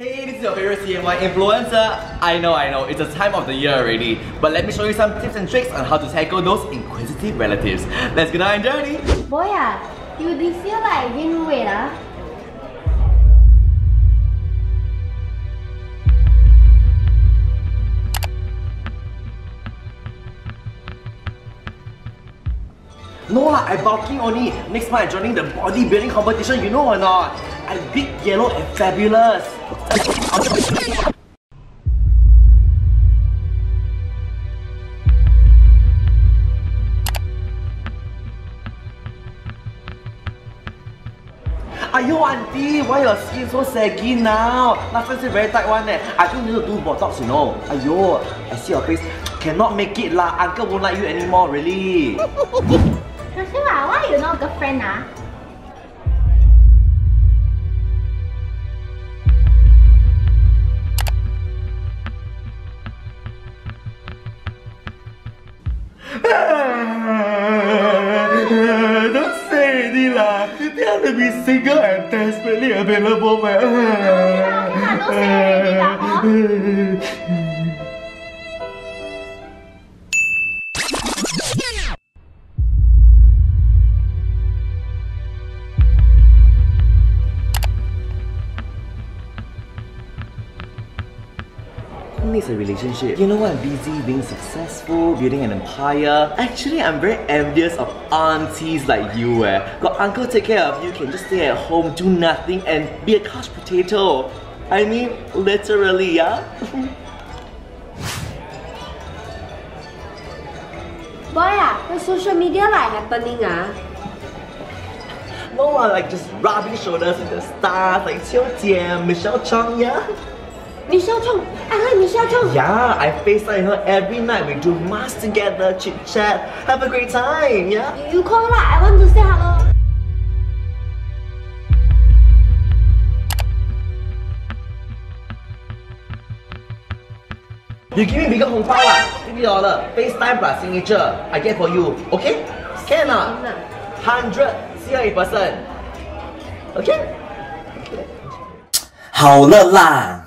Hey, this is your favorite CNY influencer. I know, I know, it's the time of the year already. But let me show you some tips and tricks on how to tackle those inquisitive relatives. Let's get on our journey. Boy ah, you this year like gain weight ah. No lah, I bulking only. Next month I joining the bodybuilding competition, you know or not? I'm big, yellow and fabulous. Ayo auntie, why your skin so saggy now? Last time say very tight one eh. I think you need to do botox, you know. Ayo, I see your face. Cannot make it lah. Uncle won't like you anymore, really. Shashima, why you no girlfriend ah? Don't say already lah. They have to be single and desperately available, man. okay lah, okay lah, don't say already lah, needs a relationship? You know what? I'm busy being successful, building an empire. Actually, I'm very envious of aunties like you eh. Got uncle take care of you, can just stay at home, do nothing, and be a couch potato. I mean, literally, yeah? Boy ah, the social media like happening ah. no, I like just rubbing shoulders with the stars like Qiu Jian, Michelle Chong, yeah? Michelle Chong, I like Michelle Chong. Yeah, I FaceTime her every night. We do mass together, chit chat, have a great time, yeah? You, you call lah, I want to say hello. You give me bigger 红包啦，fifty dollar, FaceTime plus signature, I get for you, okay? Can not? Hundred, see her in person, okay? 好了啦。